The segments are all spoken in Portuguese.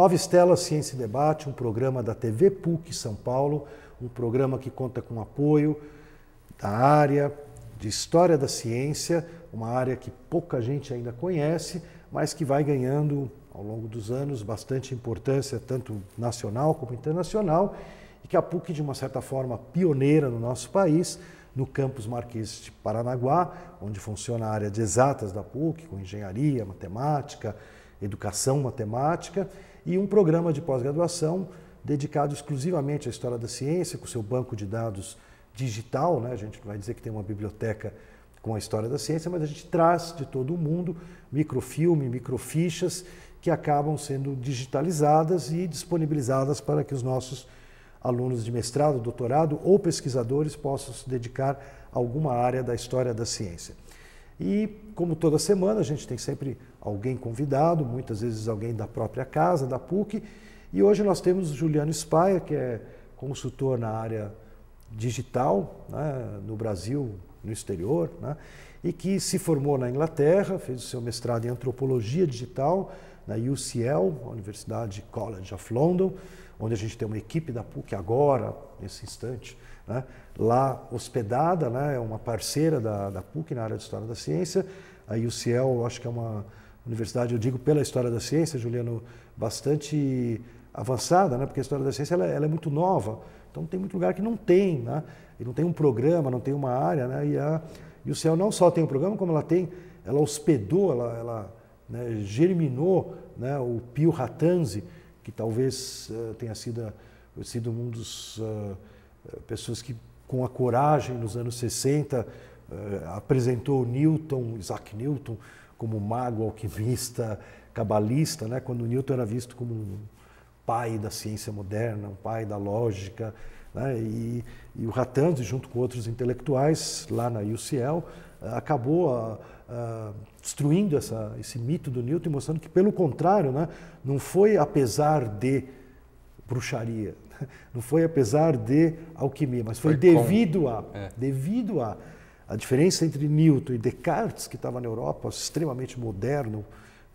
Nova Estela Ciência e Debate, um programa da TV PUC São Paulo, um programa que conta com apoio da área de História da Ciência, uma área que pouca gente ainda conhece, mas que vai ganhando ao longo dos anos bastante importância, tanto nacional como internacional, e que a PUC, de uma certa forma, pioneira no nosso país, no campus Marquês de Paranaguá, onde funciona a área de exatas da PUC, com engenharia, matemática, educação matemática, e um programa de pós-graduação dedicado exclusivamente à história da ciência, com seu banco de dados digital, né? a gente vai dizer que tem uma biblioteca com a história da ciência, mas a gente traz de todo o mundo microfilme, microfichas que acabam sendo digitalizadas e disponibilizadas para que os nossos alunos de mestrado, doutorado ou pesquisadores possam se dedicar a alguma área da história da ciência. E, como toda semana, a gente tem sempre alguém convidado, muitas vezes alguém da própria casa, da PUC, e hoje nós temos Juliano Spaia, que é consultor na área digital, né, no Brasil, no exterior, né, e que se formou na Inglaterra, fez o seu mestrado em antropologia digital na UCL, Universidade College of London, onde a gente tem uma equipe da PUC agora, nesse instante, né, lá hospedada, né, é uma parceira da, da PUC na área de História da Ciência. A UCL, eu acho que é uma universidade, eu digo pela História da Ciência, Juliano, bastante avançada, né, porque a História da Ciência ela, ela é muito nova, então tem muito lugar que não tem, né, e não tem um programa, não tem uma área, né, e a UCL não só tem um programa, como ela tem, ela hospedou, ela, ela né, germinou né, o Pio Ratanzi, que talvez uh, tenha sido, sido um dos uh, pessoas que, com a coragem, nos anos 60, uh, apresentou Newton, Isaac Newton, como mago, alquimista, cabalista, né? quando Newton era visto como um pai da ciência moderna, um pai da lógica. Né? E, e, o Ratanzi, junto com outros intelectuais lá na UCL, acabou destruindo essa, esse mito do Newton, mostrando que, pelo contrário, né, não foi apesar de bruxaria, não foi apesar de alquimia, mas foi, foi devido a, é. devido a a diferença entre Newton e Descartes, que estava na Europa, extremamente moderno,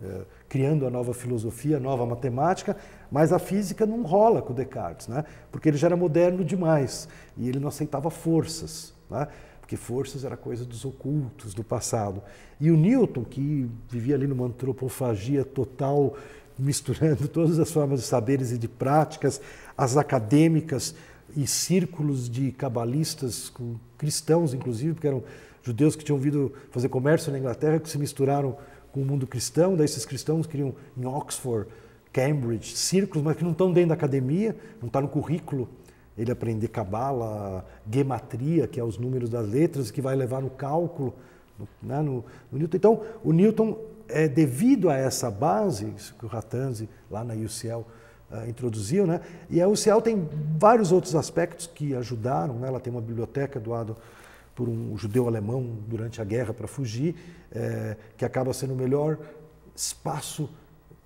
eh, criando a nova filosofia, a nova matemática, mas a física não rola com Descartes, né? porque ele já era moderno demais e ele não aceitava forças. Né? porque forças era coisa dos ocultos, do passado. E o Newton, que vivia ali numa antropofagia total, misturando todas as formas de saberes e de práticas, as acadêmicas e círculos de cabalistas, cristãos inclusive, porque eram judeus que tinham vindo fazer comércio na Inglaterra, que se misturaram com o mundo cristão, daí esses cristãos queriam em Oxford, Cambridge, círculos, mas que não estão dentro da academia, não está no currículo ele aprender cabala, gematria, que é os números das letras, que vai levar no cálculo, né, no, no Newton. Então, o Newton, é devido a essa base, que o Ratanzi, lá na UCL, uh, introduziu, né, e a UCL tem vários outros aspectos que ajudaram, né, ela tem uma biblioteca doada por um judeu alemão durante a guerra para fugir, é, que acaba sendo o melhor espaço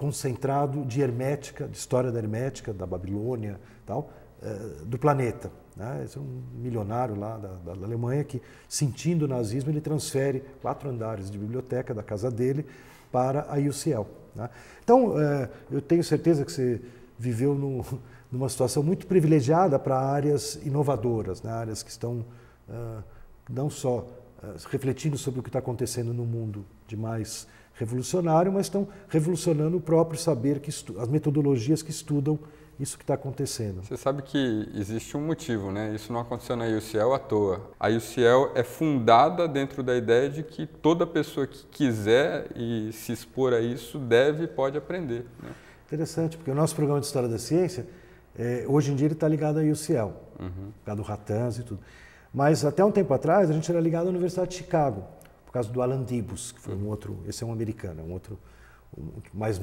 concentrado de hermética, de história da hermética, da Babilônia tal, eh, do planeta. Né? Esse é um milionário lá da, da, Alemanha que, sentindo o nazismo, ele transfere quatro andares de biblioteca da casa dele para a UCL. Né? Então, eh, eu tenho certeza que você viveu no, numa situação muito privilegiada para áreas inovadoras, né? áreas que estão uh, não só uh, refletindo sobre o que está acontecendo no mundo de mais revolucionário, mas estão revolucionando o próprio saber, que as metodologias que estudam isso que está acontecendo. Você sabe que existe um motivo, né? Isso não aconteceu na UCL à toa. A UCL é fundada dentro da ideia de que toda pessoa que quiser e se expor a isso deve e pode aprender. Né? Interessante, porque o nosso programa de História da Ciência, é, hoje em dia ele está ligado à UCL, uhum. por causa do Ratans e tudo. Mas até um tempo atrás a gente era ligado à Universidade de Chicago, por causa do Alan Dibus, que foi um outro, esse é um americano, um outro um, mais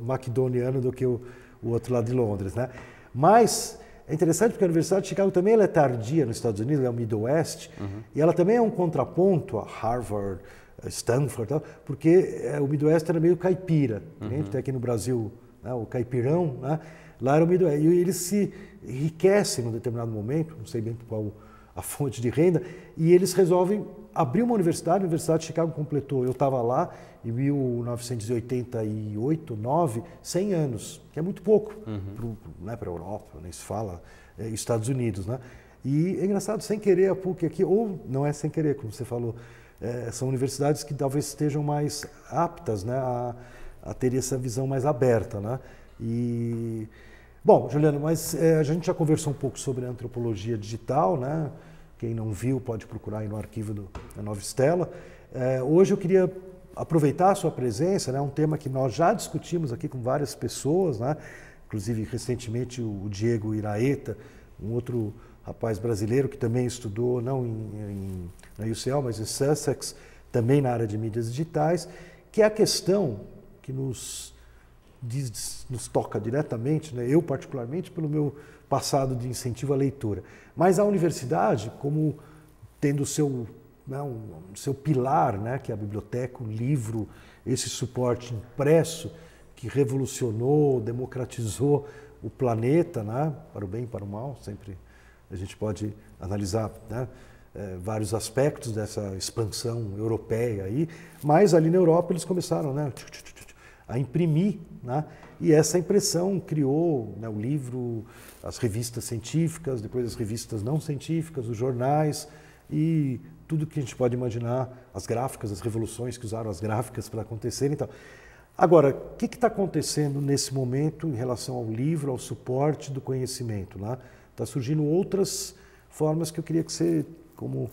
macedoniano do que o o outro lado de Londres, né? Mas é interessante porque a Universidade de Chicago também ela é tardia nos Estados Unidos, é o Midwest, uhum. e ela também é um contraponto a Harvard, a Stanford, tal, porque é, o Midwest era meio caipira. Uhum. A gente tem aqui no Brasil né, o caipirão, né? lá era o Midwest. E eles se enriquecem num determinado momento, não sei bem qual a fonte de renda, e eles resolvem abriu uma universidade, a Universidade de Chicago completou, eu estava lá em 1988, 9, 100 anos, que é muito pouco uhum. para né, a Europa, nem se fala, é, Estados Unidos, né? E é engraçado, sem querer a PUC aqui, ou não é sem querer, como você falou, é, são universidades que talvez estejam mais aptas né, a, a ter essa visão mais aberta. Né? E, bom, Juliano, mas é, a gente já conversou um pouco sobre a antropologia digital, né? quem não viu pode procurar aí no arquivo do, da Nova Estela. É, hoje eu queria aproveitar a sua presença, né, um tema que nós já discutimos aqui com várias pessoas, né, inclusive recentemente o Diego Iraeta, um outro rapaz brasileiro que também estudou, não em, em, na UCL, mas em Sussex, também na área de mídias digitais, que é a questão que nos, diz, nos toca diretamente, né? eu particularmente, pelo meu passado de incentivo à leitura. Mas a universidade, como tendo o seu, né, um, seu pilar, né, que é a biblioteca, o livro, esse suporte impresso, que revolucionou, democratizou o planeta, né, para o bem e para o mal, sempre a gente pode analisar né, é, vários aspectos dessa expansão europeia aí, mas ali na Europa eles começaram né, a imprimir, né, e essa impressão criou né, o livro, as revistas científicas, depois as revistas não científicas, os jornais e tudo que a gente pode imaginar, as gráficas, as revoluções que usaram as gráficas para acontecerem e tal. Agora, o que está acontecendo nesse momento em relação ao livro, ao suporte do conhecimento? Né? Está surgindo outras formas que eu queria que você, como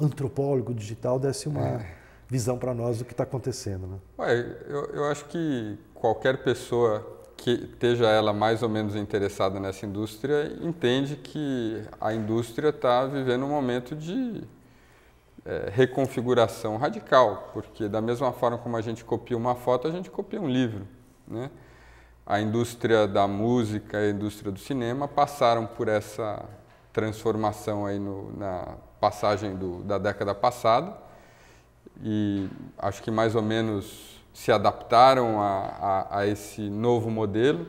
antropólogo digital, desse uma é. Visão para nós do que está acontecendo. Né? Ué, eu, eu acho que qualquer pessoa que esteja ela mais ou menos interessada nessa indústria entende que a indústria está vivendo um momento de é, reconfiguração radical, porque da mesma forma como a gente copia uma foto, a gente copia um livro, né? a indústria da música a indústria do cinema passaram por essa transformação aí no, na passagem do, da década passada e acho que mais ou menos se adaptaram a, a, a esse novo modelo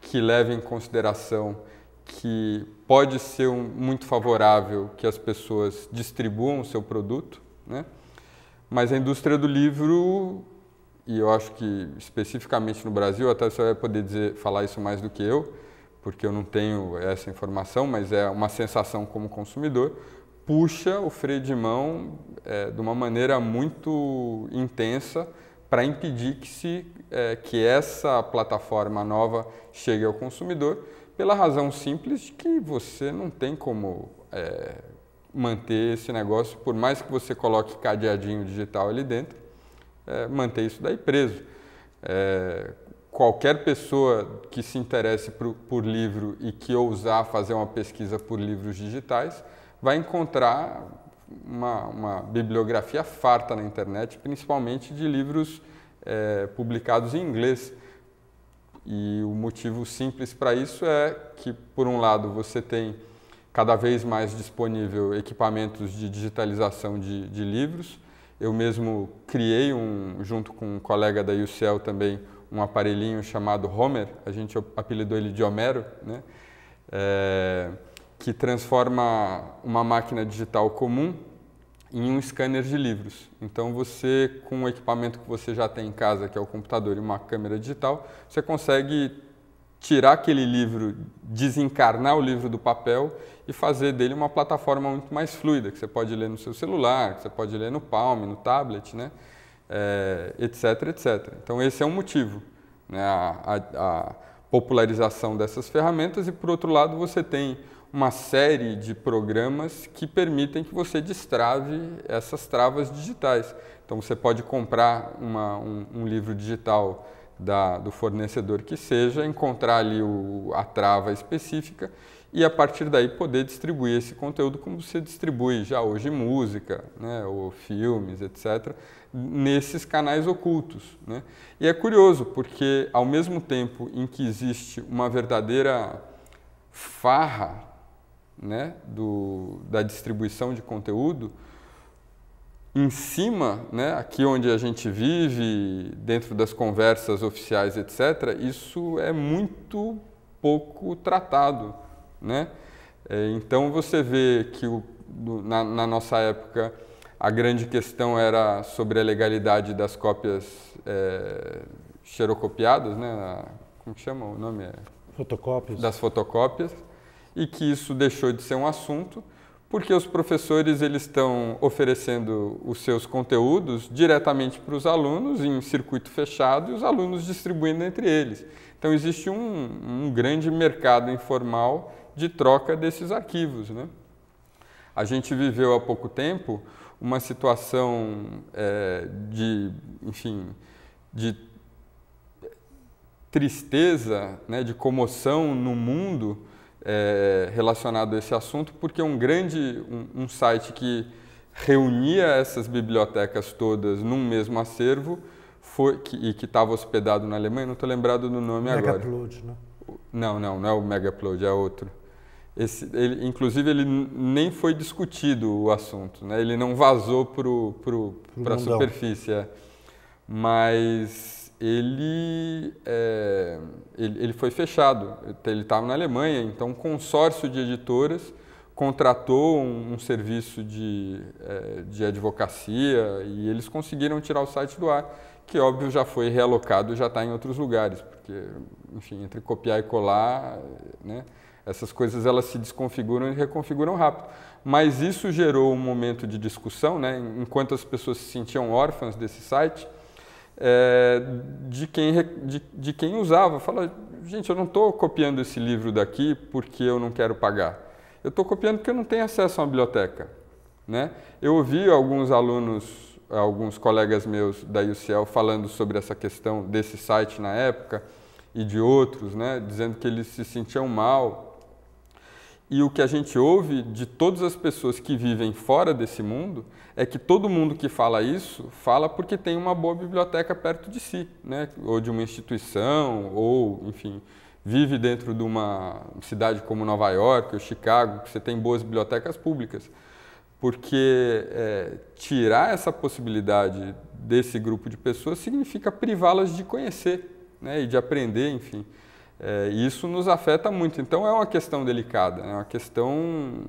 que leva em consideração que pode ser um, muito favorável que as pessoas distribuam o seu produto, né? mas a indústria do livro e eu acho que especificamente no Brasil, até você vai poder dizer, falar isso mais do que eu, porque eu não tenho essa informação, mas é uma sensação como consumidor, puxa o freio de mão é, de uma maneira muito intensa para impedir que, se, é, que essa plataforma nova chegue ao consumidor, pela razão simples de que você não tem como é, manter esse negócio, por mais que você coloque cadeadinho digital ali dentro, é, manter isso daí preso. É, qualquer pessoa que se interesse por, por, livro e que ousar fazer uma pesquisa por livros digitais vai encontrar uma, uma bibliografia farta na internet, principalmente de livros é, publicados em inglês. E o motivo simples para isso é que, por um lado, você tem cada vez mais disponível equipamentos de digitalização de, de livros, eu mesmo criei, um, junto com um colega da UCL também, um aparelhinho chamado Homer, a gente apelidou ele de Homero, né? É, que transforma uma máquina digital comum em um scanner de livros. Então você, com o equipamento que você já tem em casa, que é o computador e uma câmera digital, você consegue tirar aquele livro, desencarnar o livro do papel e fazer dele uma plataforma muito mais fluida, que você pode ler no seu celular, que você pode ler no Palm, no tablet, né? É, etc, etc. Então esse é um motivo, né? a, a, a popularização dessas ferramentas e por outro lado você tem uma série de programas que permitem que você destrave essas travas digitais. Então você pode comprar uma, um, um livro digital da, do fornecedor que seja, encontrar ali o, a trava específica e a partir daí poder distribuir esse conteúdo como você distribui já hoje música, né, ou filmes, etc., nesses canais ocultos. Né? E é curioso, porque ao mesmo tempo em que existe uma verdadeira farra né, do, da distribuição de conteúdo, em cima, né, aqui onde a gente vive, dentro das conversas oficiais, etc., isso é muito pouco tratado. Né? É, então você vê que o, na, na, nossa época a grande questão era sobre a legalidade das cópias é, xerocopiadas, né? Como que chama o nome? É, fotocópias. Das fotocópias, e que isso deixou de ser um assunto porque os professores eles estão oferecendo os seus conteúdos diretamente para os alunos em circuito fechado e os alunos distribuindo entre eles. Então existe um, um grande mercado informal de troca desses arquivos. Né? A gente viveu há pouco tempo uma situação é, de, enfim, de tristeza, né, de comoção no mundo é, relacionado a esse assunto, porque um grande um, um, site que reunia essas bibliotecas todas num mesmo acervo foi que, e que estava hospedado na Alemanha, não estou lembrado do nome Mega agora. Upload, né? Não, não, não é o Mega Upload, é outro. Esse, ele, inclusive, ele nem foi discutido o assunto, né? ele não vazou para a superfície. É. Mas ele, é, ele, ele, foi fechado. Ele estava na Alemanha, então um consórcio de editoras contratou um, um serviço de, é, de advocacia e eles conseguiram tirar o site do ar, que óbvio já foi realocado já está em outros lugares, porque, enfim, entre copiar e colar, né, essas coisas elas se desconfiguram e reconfiguram rápido. Mas isso gerou um momento de discussão, né, enquanto as pessoas se sentiam órfãs desse site, é, de, quem, de, de quem usava. Fala, gente, eu não estou copiando esse livro daqui porque eu não quero pagar. Eu estou copiando porque eu não tenho acesso a uma biblioteca. Né? Eu ouvi alguns alunos, alguns colegas meus da UCL falando sobre essa questão desse site na época e de outros, né? dizendo que eles se sentiam mal e o que a gente ouve de todas as pessoas que vivem fora desse mundo é que todo mundo que fala isso fala porque tem uma boa biblioteca perto de si, né? ou de uma instituição, ou, enfim, vive dentro de uma cidade como Nova York ou Chicago, que você tem boas bibliotecas públicas. Porque é, tirar essa possibilidade desse grupo de pessoas significa privá-las de conhecer né? e de aprender, enfim. É, isso nos afeta muito. Então é uma questão delicada, é uma questão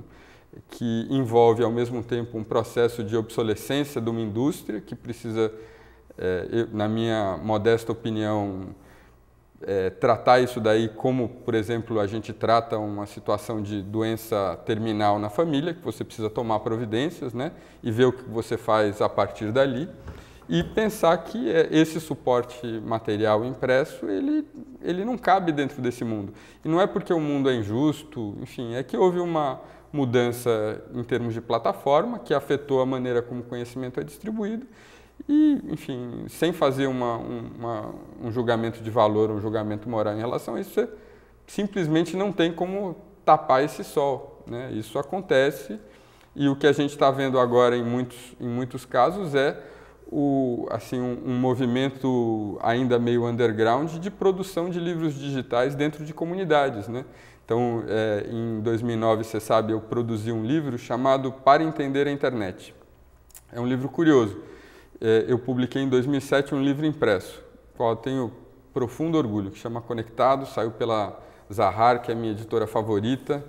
que envolve ao mesmo tempo um processo de obsolescência de uma indústria que precisa, é, eu, na minha modesta opinião, é, tratar isso daí como, por exemplo, a gente trata uma situação de doença terminal na família, que você precisa tomar providências, né, e ver o que você faz a partir dali e pensar que é, esse suporte material impresso ele, ele não cabe dentro desse mundo. E não é porque o mundo é injusto, enfim, é que houve uma mudança em termos de plataforma que afetou a maneira como o conhecimento é distribuído e, enfim, sem fazer uma, uma, um julgamento de valor, um julgamento moral em relação a isso, você simplesmente não tem como tapar esse sol. Né? Isso acontece e o que a gente está vendo agora em muitos, em muitos casos é o, assim, um, um, movimento ainda meio underground de produção de livros digitais dentro de comunidades. Né? Então, é, em 2009, você sabe, eu produzi um livro chamado Para Entender a Internet. É um livro curioso. É, eu publiquei em 2007 um livro impresso, qual eu tenho profundo orgulho, que chama Conectado, saiu pela Zahar, que é a minha editora favorita.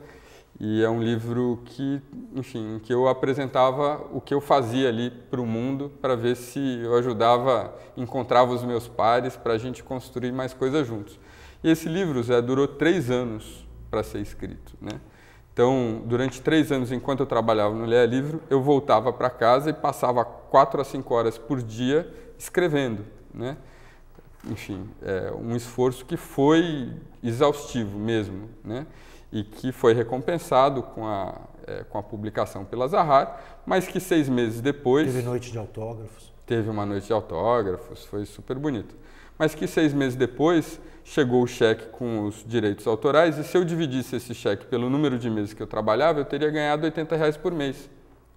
E é um livro que, enfim, que eu apresentava o que eu fazia ali para o mundo, para ver se eu ajudava, encontrava os meus pares, para a gente construir mais coisas juntos. E esse livro, Zé, durou três anos para ser escrito, né? Então, durante três anos, enquanto eu trabalhava no Leia Livro, eu voltava para casa e passava quatro a cinco horas por dia escrevendo, né? Enfim, é um esforço que foi exaustivo mesmo, né? E que foi recompensado com a, é, com a publicação pela Zahar, mas que seis meses depois... Teve noite de autógrafos. Teve uma noite de autógrafos, foi super bonito. Mas que seis meses depois chegou o cheque com os direitos autorais e se eu dividisse esse cheque pelo número de meses que eu trabalhava, eu teria ganhado 80 reais por mês.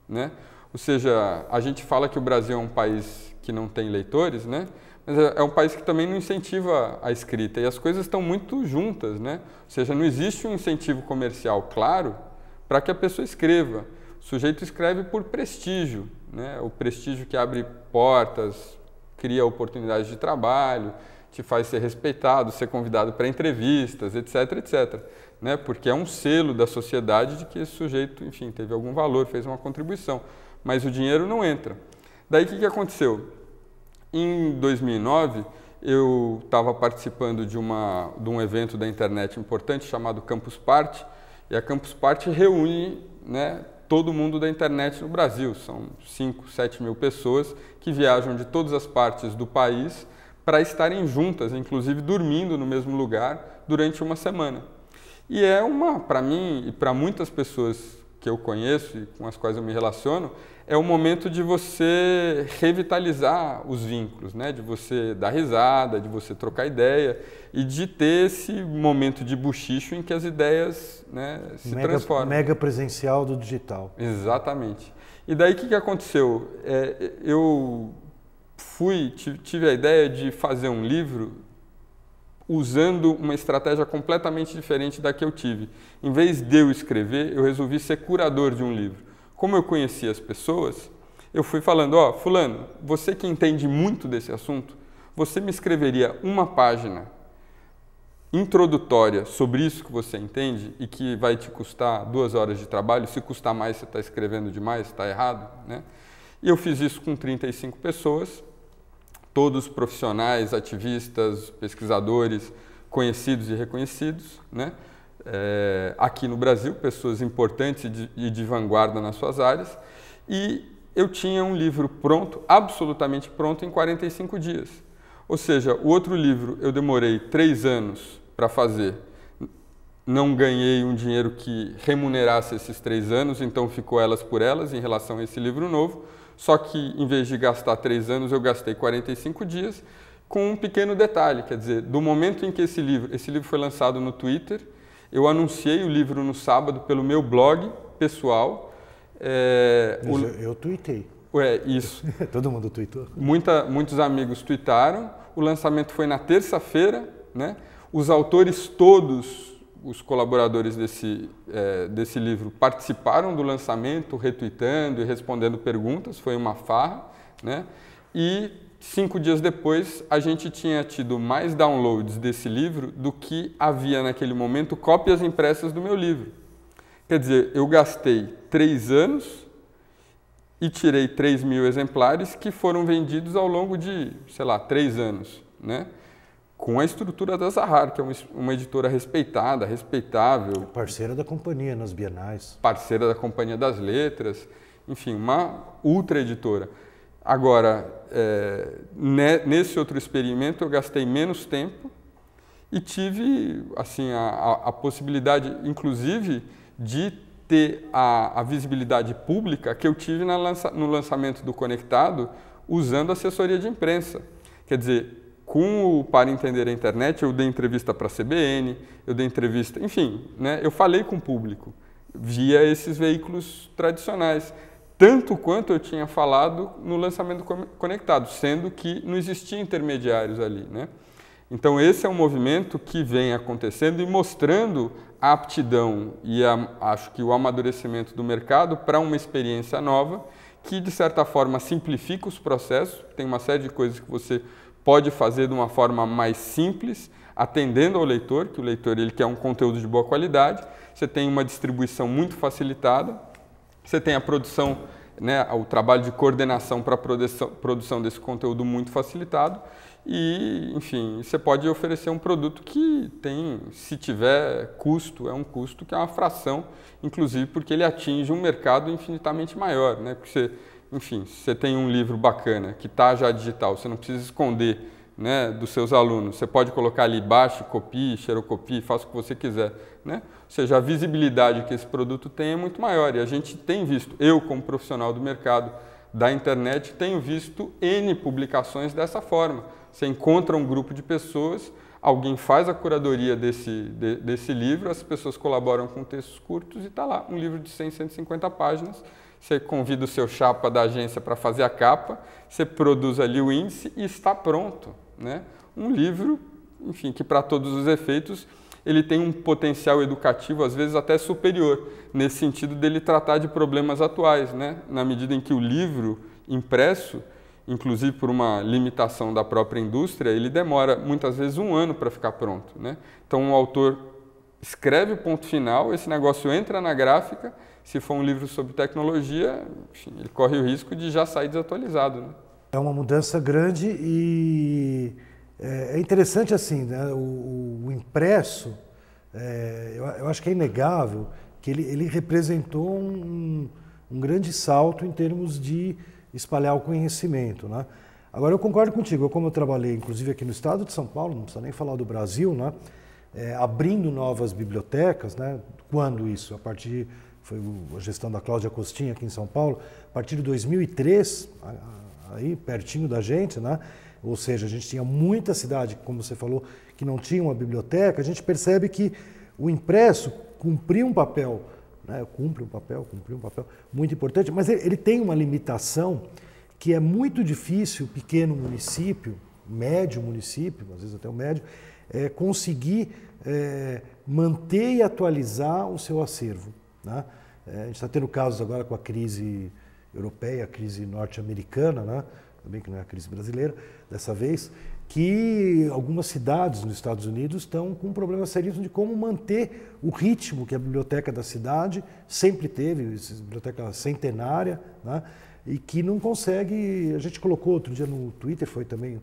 Né? Ou seja, a gente fala que o Brasil é um país que não tem leitores, né? É, é um país que também não incentiva a escrita e as coisas estão muito juntas, né? Ou seja, não existe um incentivo comercial claro para que a pessoa escreva. O sujeito escreve por prestígio, né? O prestígio que abre portas, cria oportunidades de trabalho, te faz ser respeitado, ser convidado para entrevistas, etc, etc. Né? Porque é um selo da sociedade de que esse sujeito, enfim, teve algum valor, fez uma contribuição. mas o dinheiro não entra. Daí o que, que aconteceu? Em 2009, eu estava participando de, uma, de um evento da internet importante chamado Campus Party, e a Campus Party reúne né, todo mundo da internet no Brasil. São 5, 7 mil pessoas que viajam de todas as partes do país para estarem juntas, inclusive dormindo no mesmo lugar durante uma semana. E é uma, para mim e para muitas pessoas que eu conheço e com as quais eu me relaciono, é o momento de você revitalizar os vínculos, né? de você dar risada, de você trocar ideia e de ter esse momento de buchicho em que as ideias né, se mega, transformam. Mega presencial do digital. Exatamente. E daí o que, que aconteceu? É, eu fui, tive a ideia de fazer um livro usando uma estratégia completamente diferente da que eu tive. Em vez de eu escrever, eu resolvi ser curador de um livro. Como eu conhecia as pessoas, eu fui falando, ó, oh, fulano, você que entende muito desse assunto, você me escreveria uma página introdutória sobre isso que você entende e que vai te custar duas horas de trabalho, se custar mais você está escrevendo demais, está errado, né? E eu fiz isso com 35 pessoas, todos profissionais, ativistas, pesquisadores, conhecidos e reconhecidos, né? É, aqui no Brasil, pessoas importantes e de, e de vanguarda nas suas áreas, e eu tinha um livro pronto, absolutamente pronto, em 45 dias. Ou seja, o outro livro eu demorei três anos para fazer. Não ganhei um dinheiro que remunerasse esses três anos, então ficou elas por elas em relação a esse livro novo. Só que em vez de gastar três anos, eu gastei 45 dias, com um pequeno detalhe, quer dizer, do momento em que esse livro, esse livro foi lançado no Twitter, eu anunciei o livro no sábado pelo meu blog pessoal. É, o... eu, eu tuitei. É, isso. Todo mundo tweetou. Muita, muitos amigos tweetaram. O lançamento foi na terça-feira, né? Os autores todos os colaboradores desse, é, desse livro participaram do lançamento, retweetando e respondendo perguntas, foi uma farra, né? E cinco dias depois a gente tinha tido mais downloads desse livro do que havia naquele momento cópias impressas do meu livro. Quer dizer, eu gastei três anos e tirei 3 mil exemplares que foram vendidos ao longo de, sei lá, três anos, né? com a estrutura da Zahar, que é uma, editora respeitada, respeitável. Parceira da companhia nas bienais. Parceira da Companhia das Letras, enfim, uma ultra editora. Agora, é, nesse outro experimento eu gastei menos tempo e tive assim a, a, a possibilidade, inclusive, de ter a, a, visibilidade pública que eu tive lança, no lançamento do Conectado usando assessoria de imprensa. Quer dizer, com o Para Entender a Internet, eu dei entrevista para a CBN, eu dei entrevista, enfim, né, eu falei com o público via esses veículos tradicionais, tanto quanto eu tinha falado no lançamento conectado, sendo que não existia intermediários ali. Né? Então, esse é um movimento que vem acontecendo e mostrando a aptidão e a, acho que o amadurecimento do mercado para uma experiência nova que, de certa forma, simplifica os processos. Tem uma série de coisas que você pode fazer de uma forma mais simples, atendendo ao leitor, que o leitor ele quer um conteúdo de boa qualidade, você tem uma distribuição muito facilitada, você tem a produção, né, o trabalho de coordenação para a produção, desse conteúdo muito facilitado e, enfim, você pode oferecer um produto que tem, se tiver custo, é um custo que é uma fração, inclusive porque ele atinge um mercado infinitamente maior, né? Porque você enfim, você tem um livro bacana que está já digital, você não precisa esconder né, dos seus alunos, você pode colocar ali, baixe, copie, xerocopie, faça o que você quiser. Né? Ou seja, a visibilidade que esse produto tem é muito maior e a gente tem visto, eu como profissional do mercado da internet, tenho visto N publicações dessa forma. Você encontra um grupo de pessoas, alguém faz a curadoria desse, de, desse livro, as pessoas colaboram com textos curtos e está lá, um livro de 100, 150 páginas, você convida o seu chapa da agência para fazer a capa, você produz ali o índice e está pronto. Né? Um livro, enfim, que para todos os efeitos ele tem um potencial educativo às vezes até superior, nesse sentido dele tratar de problemas atuais, né? na medida em que o livro impresso, inclusive por uma limitação da própria indústria, ele demora muitas vezes um ano para ficar pronto. Né? Então o autor escreve o ponto final, esse negócio entra na gráfica, Se for um livro sobre tecnologia, enfim, ele corre o risco de já sair desatualizado. Né? É uma mudança grande e é, é interessante assim, né? o, o impresso, é, eu, eu, acho que é inegável que ele, ele representou um, um, grande salto em termos de espalhar o conhecimento. Né? Agora, eu concordo contigo, eu, como eu trabalhei, inclusive aqui no estado de São Paulo, não precisa nem falar do Brasil, né? É, abrindo novas bibliotecas, né? quando isso? A partir, foi a gestão da Cláudia Costinha aqui em São Paulo, a partir de 2003, aí pertinho da gente, né? ou seja, a gente tinha muita cidade, como você falou, que não tinha uma biblioteca, a gente percebe que o impresso cumpria um papel, né? cumpre um papel, cumpre um papel muito importante, mas ele, ele tem uma limitação que é muito difícil o pequeno município, médio município, às vezes até o médio, é, conseguir é, manter e atualizar o seu acervo. Né? É, a gente está tendo casos agora com a crise europeia, a crise norte-americana, né? também que não é a crise brasileira dessa vez, que algumas cidades nos Estados Unidos estão com um problema seríssimo de como manter o ritmo que a biblioteca da cidade sempre teve, biblioteca centenária, né? e que não consegue. A gente colocou outro dia no Twitter, foi também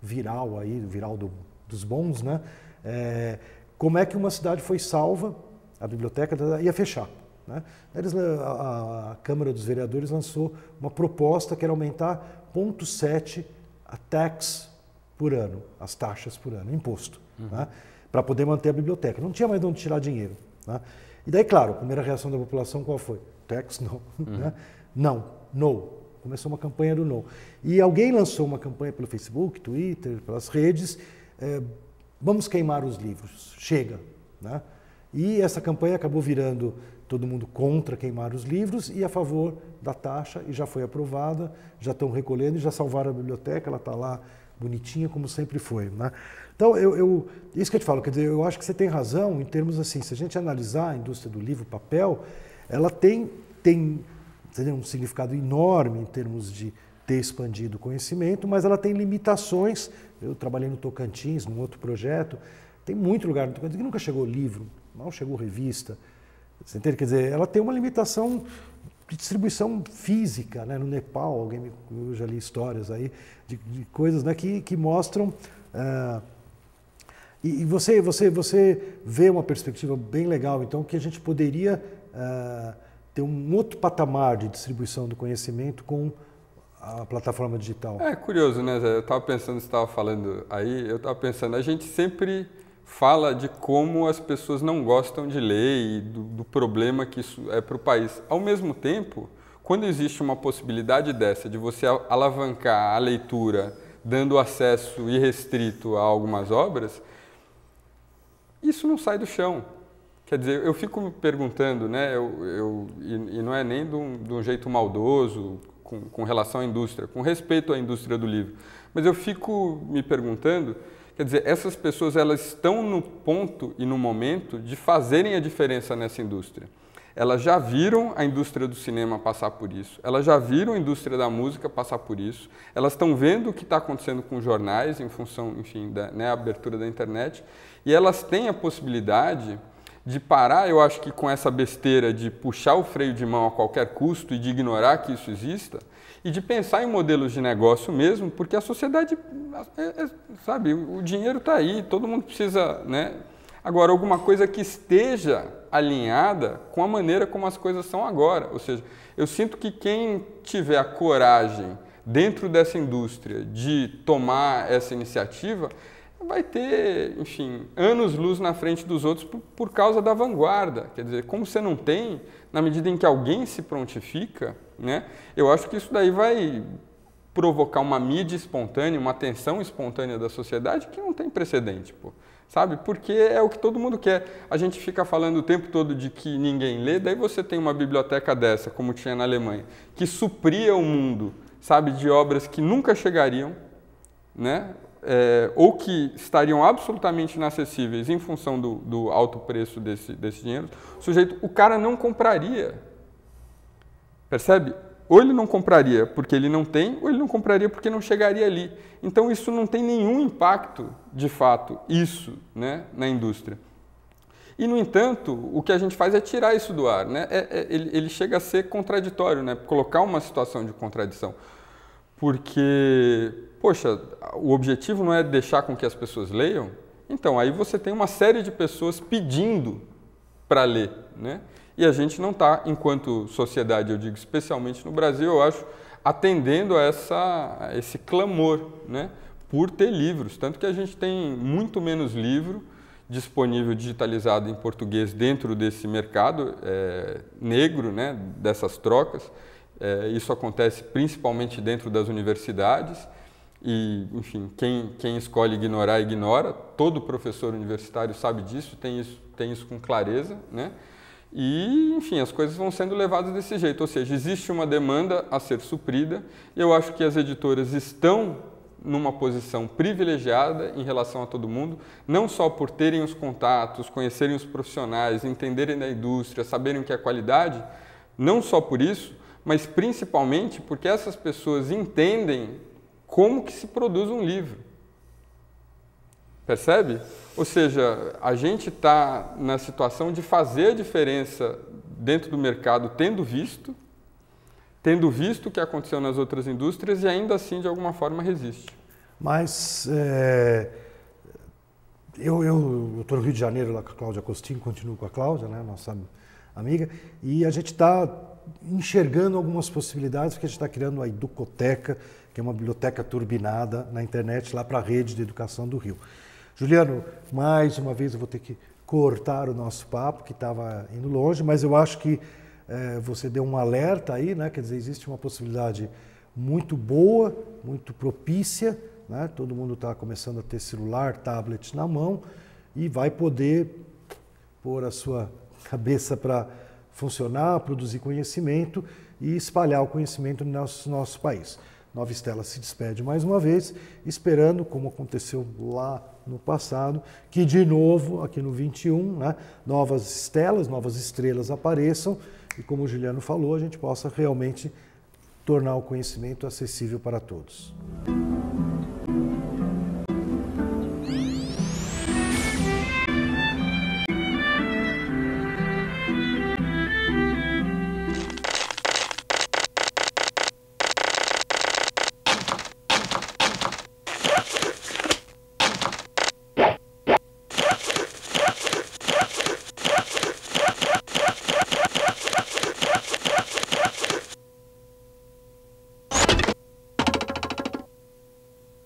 viral aí, viral do, dos bons, né? É, como é que uma cidade foi salva, a biblioteca ia fechar. Né? Eles, a, a, Câmara dos Vereadores lançou uma proposta que era aumentar 0,7 a tax por ano, as taxas por ano, imposto, uhum. né? para poder manter a biblioteca. Não tinha mais de onde tirar dinheiro. Né? E daí, claro, a primeira reação da população qual foi? Tax não. Uhum. Né? Não, no. Começou uma campanha do no. E alguém lançou uma campanha pelo Facebook, Twitter, pelas redes, é, vamos queimar os livros, chega. Né? E essa campanha acabou virando todo mundo contra queimar os livros e a favor da taxa, e já foi aprovada, já estão recolhendo e já salvaram a biblioteca, ela está lá bonitinha como sempre foi. Né? Então, eu, eu, isso que eu te falo, quer dizer, eu acho que você tem razão em termos assim, se a gente analisar a indústria do livro, papel, ela tem, tem um significado enorme em termos de ter expandido o conhecimento, mas ela tem limitações. Eu trabalhei no Tocantins, num outro projeto, tem muito lugar no Tocantins que nunca chegou livro, mal chegou revista. Você entende? Quer dizer, ela tem uma limitação de distribuição física, né? no Nepal, alguém me, eu já li histórias aí de, de coisas né? que, que mostram uh, e, e, você você você vê uma perspectiva bem legal, então que a gente poderia uh, ter um outro patamar de distribuição do conhecimento com a plataforma digital. É curioso, né? Zé? Eu estava pensando, você estava falando aí, eu estava pensando, a gente sempre fala de como as pessoas não gostam de ler e do, do problema que isso é para o país. Ao mesmo tempo, quando existe uma possibilidade dessa de você alavancar a leitura dando acesso irrestrito a algumas obras, isso não sai do chão. Quer dizer, eu fico me perguntando, né, eu, eu e, e, não é nem de um, de um jeito maldoso com, com relação à indústria, com respeito à indústria do livro, mas eu fico me perguntando Quer dizer, essas pessoas elas estão no ponto e no momento de fazerem a diferença nessa indústria. Elas já viram a indústria do cinema passar por isso, elas já viram a indústria da música passar por isso, elas estão vendo o que está acontecendo com jornais em função, enfim, da né, abertura da internet, e elas têm a possibilidade de parar, eu acho que com essa besteira de puxar o freio de mão a qualquer custo e de ignorar que isso exista, e de pensar em modelos de negócio mesmo, porque a sociedade, é, é, sabe, o dinheiro está aí, todo mundo precisa, né? Agora, alguma coisa que esteja alinhada com a maneira como as coisas são agora. Ou seja, eu sinto que quem tiver a coragem dentro dessa indústria de tomar essa iniciativa vai ter, enfim, anos-luz na frente dos outros por, por causa da vanguarda. Quer dizer, como você não tem, na medida em que alguém se prontifica, né? Eu acho que isso daí vai provocar uma mídia espontânea, uma atenção espontânea da sociedade que não tem precedente, pô. Sabe? Porque é o que todo mundo quer. A gente fica falando o tempo todo de que ninguém lê, daí você tem uma biblioteca dessa, como tinha na Alemanha, que supria o mundo, sabe, de obras que nunca chegariam, né? É, ou que estariam absolutamente inacessíveis em função do, do alto preço desse, desse dinheiro, o sujeito, o cara não compraria. Percebe? Ou ele não compraria porque ele não tem, ou ele não compraria porque não chegaria ali. Então isso não tem nenhum impacto, de fato, isso, né, na indústria. E, no entanto, o que a gente faz é tirar isso do ar. Né? É, é, ele, ele, chega a ser contraditório, né? colocar uma situação de contradição. Porque, poxa, o objetivo não é deixar com que as pessoas leiam, então aí você tem uma série de pessoas pedindo para ler. Né? E a gente não está, enquanto sociedade, eu digo especialmente no Brasil, eu acho, atendendo a, essa, a esse clamor né? por ter livros. Tanto que a gente tem muito menos livro disponível digitalizado em português dentro desse mercado é, negro, né, dessas trocas. É, isso acontece principalmente dentro das universidades e, enfim, quem, quem escolhe ignorar, ignora. Todo professor universitário sabe disso, tem isso, tem isso com clareza, né? E, enfim, as coisas vão sendo levadas desse jeito, ou seja, existe uma demanda a ser suprida. Eu acho que as editoras estão numa posição privilegiada em relação a todo mundo, não só por terem os contatos, conhecerem os profissionais, entenderem da indústria, saberem o que é qualidade, não só por isso, mas principalmente porque essas pessoas entendem como que se produz um livro. Percebe? Ou seja, a gente está na situação de fazer a diferença dentro do mercado, tendo visto, tendo visto o que aconteceu nas outras indústrias e ainda assim, de alguma forma, resiste. Mas é, eu estou no Rio de Janeiro lá com a Cláudia Costinho, continuo com a Cláudia, né, nossa amiga, e a gente está enxergando algumas possibilidades, porque a gente está criando a Educoteca, que é uma biblioteca turbinada na internet lá para a rede de educação do Rio. Juliano, mais uma vez eu vou ter que cortar o nosso papo, que estava indo longe, mas eu acho que é, você deu um alerta aí, né? quer dizer, existe uma possibilidade muito boa, muito propícia né? Todo mundo está começando a ter celular, tablet na mão e vai poder pôr a sua cabeça para funcionar, produzir conhecimento e espalhar o conhecimento no nosso, nosso país. Nova Estela se despede mais uma vez, esperando, como aconteceu lá no passado, que de novo, aqui no 21, né, novas estelas, novas estrelas apareçam e, como o Juliano falou, a gente possa realmente tornar o conhecimento acessível para todos.